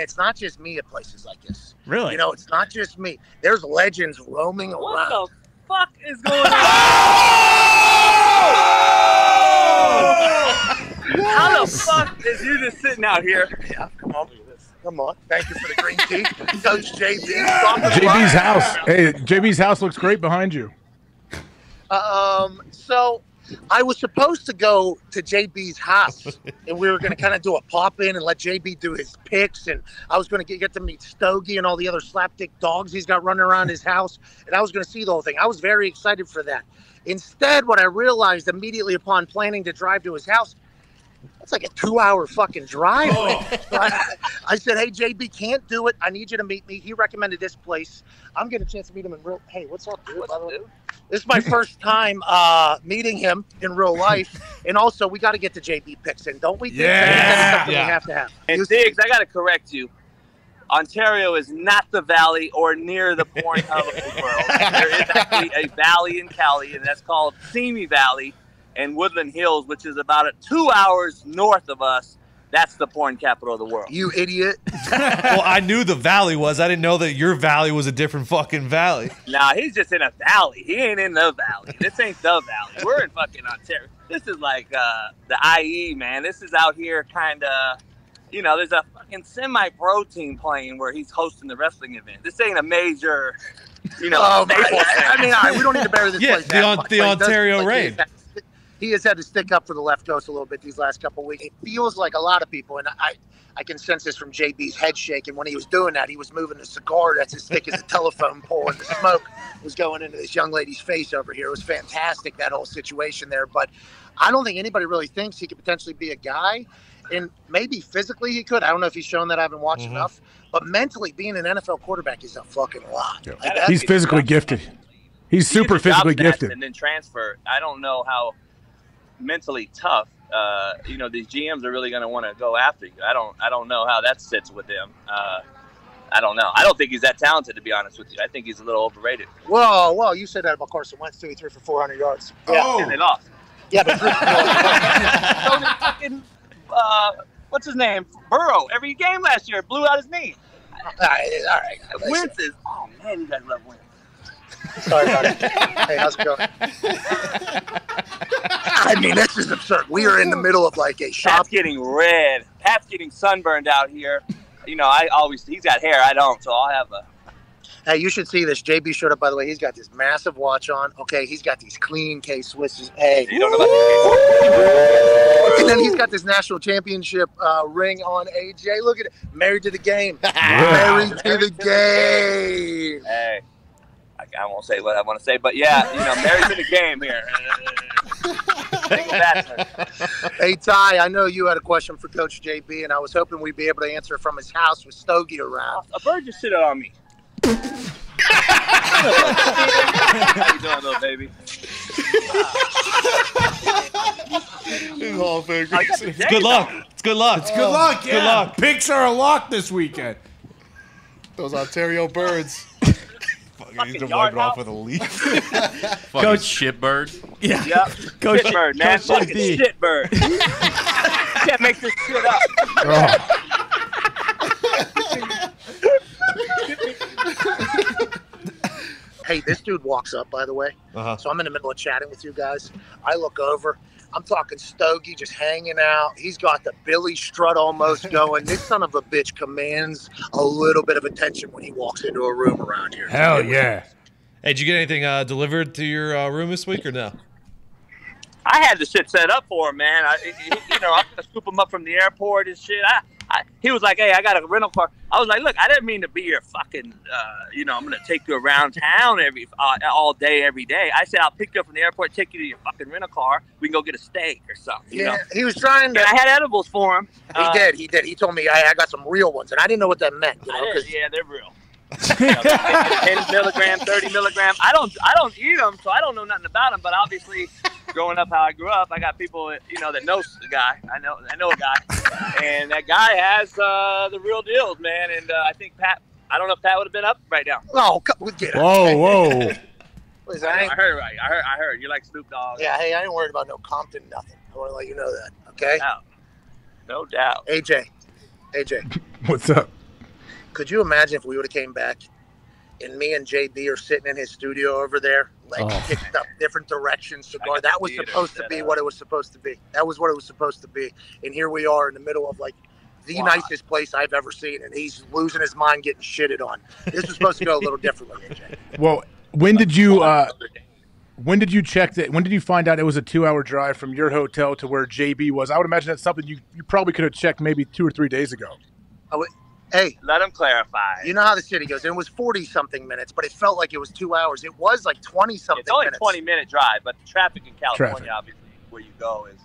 It's not just me at places like this. Really? You know, it's not just me. There's legends roaming What around. What the fuck is going on? How the fuck is you just sitting out here? Yeah, come on. Come on. Thank you for the green tea. Coach JB. JB's house. Hey, JB's house looks great behind you. Um, so I was supposed to go to JB's house and we were going to kind of do a pop in and let JB do his picks. And I was going to get, to meet Stogie and all the other slapdick dogs he's got running around his house. And I was going to see the whole thing. I was very excited for that. Instead, what I realized immediately upon planning to drive to his house, that's like a two hour fucking drive. So I, I said, Hey, JB, can't do it. I need you to meet me. He recommended this place. I'm getting a chance to meet him in real. Hey, what's up, dude? By the way, This is my first time uh, meeting him in real life. And also, we got to get the JB picks in, don't we? Diggs? I that's something Yeah. we have to have. And Diggs, I got to correct you. Ontario is not the valley or near the porn hub of the world. There is actually a valley in Cali, and that's called Simi Valley and Woodland Hills, which is about a two hours north of us. That's the porn capital of the world. You idiot. well, I knew the valley was. I didn't know that your valley was a different fucking valley. Nah, he's just in a valley. He ain't in the valley. This ain't the valley. We're in fucking Ontario. This is like uh, the IE, man. This is out here kind of, you know, there's a fucking semi-pro team playing where he's hosting the wrestling event. This ain't a major, you know, Oh, I, I mean, all right, we don't need to bury this Yeah, place. the on- the but he does- Ontario like, raid. has had to stick- He has had to stick up for the left coast a little bit these last couple of weeks. It feels like a lot of people, and I, I can sense this from JB's head shake. And When he was doing that, he was moving the cigar that's as thick as a telephone pole, and the smoke was going into this young lady's face over here. It was fantastic, that whole situation there. But I don't think anybody really thinks he could potentially be a guy. And maybe physically he could. I don't know if he's shown that. I haven't watched Mhm. enough. But mentally, being an NFL quarterback is a fucking lot. Like, He's physically gifted. He's super Get your job physically gifted. and then transfer. I don't know how mentally tough. Uh, you know, these GMs are really going to want to go after you. I don't. I don't know how that sits with them. Uh, I don't know. I don't think he's that talented, to be honest with you. I think he's a little overrated. Whoa, whoa! You said that about Carson Wentz too. He threw for 400 yards. Yeah, and they lost. Yeah, but So fucking, uh, what's his name? Burrow. Every game last year blew out his knee. all right, all right. Wentz is. Oh man, you guys love Wentz. Sorry about it. Hey, how's it going? I mean, this is absurd. We are in the middle of like a shop. Pat's getting red. Pat's getting sunburned out here. You know, I always he's got hair. I don't, so I'll have a. Hey, you should see this. JB showed up, by the way. He's got this massive watch on. Okay, he's got these clean K Swisses. Hey. You don't know about And then he's got this national championship uh, ring on. AJ, look at it. Married to the game. Married to the game. Hey, I, I won't say what I want to say, but yeah, you know, married to the game here. Single. Hey Ty, I know you had a question for Coach JB, and I was hoping we'd be able to answer from his house with Stogie around. A bird just shit on me. How you doing, little baby? It's good luck. It's good luck. It's good luck. Yeah. Good luck. Picks are a lock this weekend. Those Ontario birds. Fucking need to wipe it off with a leaf. Fucking Coach- shitbird. Yeah. Yep. Coach- Shitbird, man. Coach Fucking JB. shitbird. Can't make this shit up. Hey, this dude walks up, by the way. Uh-huh. So I'm in the middle of chatting with you guys. I look over. I'm talking Stogie just hanging out. He's got the Billy strut almost going. this son of a bitch commands a little bit of attention when he walks into a room around here. Hell yeah. Hey, did you get anything uh, delivered to your uh, room this week or no? I had the shit set up for him, man. I, he- you know, I'm gonna scoop him up from the airport and shit. I, I, he was like, "Hey, I got a rental car." I was like, "Look, I didn't mean to be your fucking, uh, you know, I'm gonna take you around town every, uh, all day, every day." I said, "I'll pick you up from the airport, take you to your fucking rental car. We can go get a steak or something." You Yeah, know? he was trying to. And I had edibles for him. He Uh, did. He did. He told me I, I got some real ones, and I didn't know what that meant. You know, I did, 'cause- yeah, they're real. You know, 10 milligram, 30 milligram. I don't, I don't eat them, so I don't know nothing about them. But obviously, growing up how I grew up, I got people, that, you know, that know the guy. I know, I know a guy, and that guy has uh, the real deals, man. And uh, I think Pat. I don't know if Pat would have been up right now. Oh, co- get out. Whoa, whoa. Listen, I I, ain't- heard right. I heard. I heard. You like Snoop Dogg? yeah, hey, I ain't worried about no Compton, nothing. I want to let you know that. Okay, No, doubt. no doubt. AJ, AJ. What's up? Could you imagine if we would have came back and me and JB are sitting in his studio over there, like Oh. kicked up different directions, I cigar. That was supposed to be up. what it was supposed to be. That was what it was supposed to be. And here we are in the middle of like the Wow. nicest place I've ever seen, and he's losing his mind getting shitted on. This was supposed to go a little differently, AJ. Well, when did you uh, when did you check that? When did you find out it was a two hour drive from your hotel to where JB was? I would imagine that's something you, you probably could have checked maybe two or three days ago. Hey, Let him clarify. you know how the city goes. It was forty something minutes, but it felt like it was two hours. It was like twenty something. it's only minutes. a 20 minute drive, but the traffic in California, Traffic. obviously, where you go is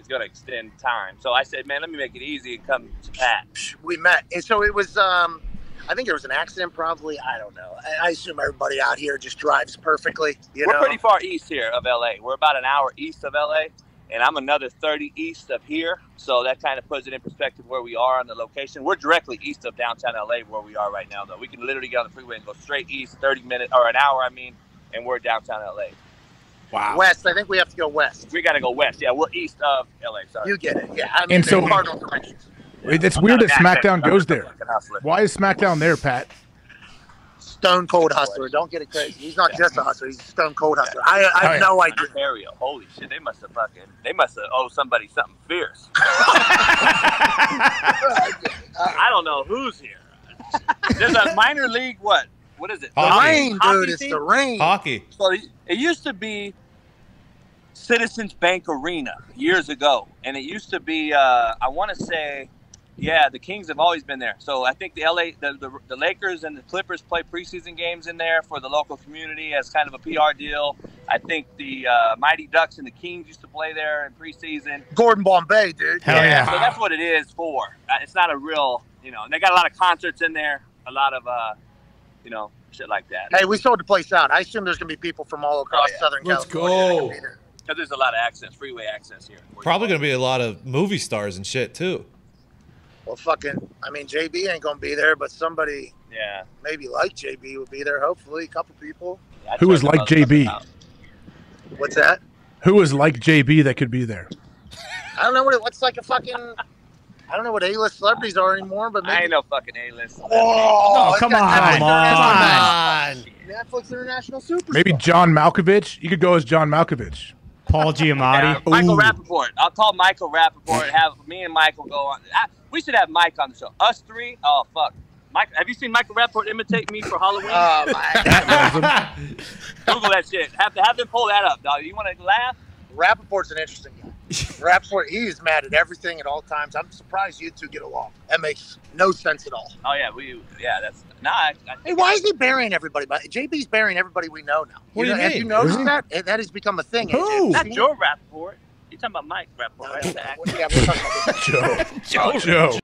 is going to extend time. So I said, man, let me make it easy and come to Pat. we met and so it was um i think there was an accident probably i don't know i, I assume everybody out here just drives perfectly you We're know pretty far east here of LA. We're about an hour east of LA, and I'm another 30 east of here. So that kind of puts it in perspective where we are on the location. We're directly east of downtown LA where we are right now, though. We can literally get on the freeway and go straight east, 30 minutes or an hour, I mean, and we're downtown LA. Wow. west i think we have to go west We got to go west. Yeah, we're east of LA. Sorry. you get it yeah I mean, And so- cardinal directions It's I'm weird not that SmackDown guy. goes there. Why is SmackDown there, Pat? Stone cold hustler don't get it crazy he's not just a hustler he's a stone cold hustler i, I have Oh, yeah. no idea Ontario. Holy shit, they must have fucking, they must have owed somebody something fierce. I don't know who's here. There's a minor league, what? What is it? the Hockey. Reign Hockey dude it's team? the Reign Hockey. So it it used to be Citizens Bank Arena years ago, and it used to be, uh, I want to say, yeah, the Kings have always been there. So I think the LA, the, the, the Lakers and the Clippers play preseason games in there for the local community as kind of a PR deal. I think the uh, Mighty Ducks and the Kings used to play there in preseason. gordon bombay dude Hell yeah. So that's what it is for. Uh, It's not a real, you know. and They got a lot of concerts in there, a lot of, uh, you know, shit like that. hey we sold the place out i assume there's gonna be people from all across Oh, yeah. southern Let's california that go. can be there. Because there's a lot of access, freeway access here. Probably going to be a lot of movie stars and shit too. Well fucking i mean jb ain't gonna be there but somebody Yeah. maybe like jb would be there hopefully a couple people I Who was like JB? what's that Who is like JB that could be there? I don't know what it, what's like a fucking. I don't know what A-list celebrities are anymore, but I ain't no fucking A-list. Oh, Oh, come on. Netflix Come International- Netflix International Superstar. Maybe John Malkovich. You could go as John Malkovich. Paul Giamatti. Yeah, Michael Rappaport. I'll call Michael Rappaport. Have me and Michael go on. I, we should have Mike on the show. Us three. Oh fuck. Mike, have you seen Michael Rappaport imitate me for Halloween? Oh my! Google that shit. Have to have them pull that up, dog. You want to laugh? Rappaport's an interesting guy. Rappaport, he is mad at everything at all times. I'm surprised you two get along. That makes no sense at all. Oh yeah, we. Yeah, that's. Nah, I, I Hey, why is he burying everybody? But JB's burying everybody we know now. What do you know, Have mean? you noticed Is he? that? That has become a thing. Who? AJ. Not Joe Rappaport. You talking about Mike Rappaport? Right? The actor. Yeah, we're talking about this. Joe. Joe.